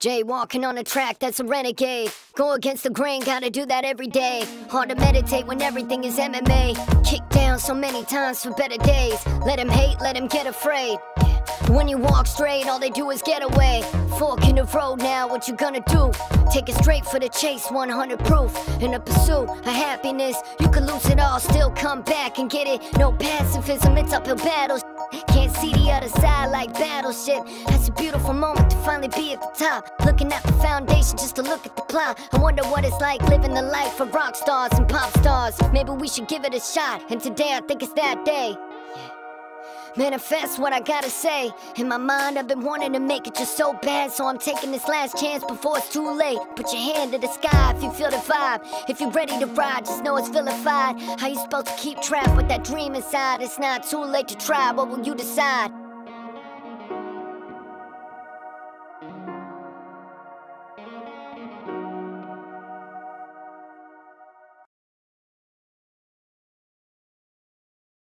Jay walking on a track that's a renegade. Go against the grain, gotta do that every day. Hard to meditate when everything is MMA. Kick down so many times for better days. Let him hate, let him get afraid. When you walk straight, all they do is get away. Fork in the road now, what you gonna do? Take it straight for the chase, 100 proof. In the pursuit of happiness, you can lose it all, still come back and get it. No pacifism, it's uphill battles. See the other side like battleship. That's a beautiful moment to finally be at the top. Looking at the foundation just to look at the plot. I wonder what it's like living the life of rock stars and pop stars. Maybe we should give it a shot. And today I think it's that day. Manifest what I gotta say. In my mind, I've been wanting to make it just so bad, so I'm taking this last chance before it's too late. Put your hand to the sky if you feel the vibe. If you're ready to ride, just know it's vilified. How you supposed to keep track with that dream inside? It's not too late to try. What will you decide?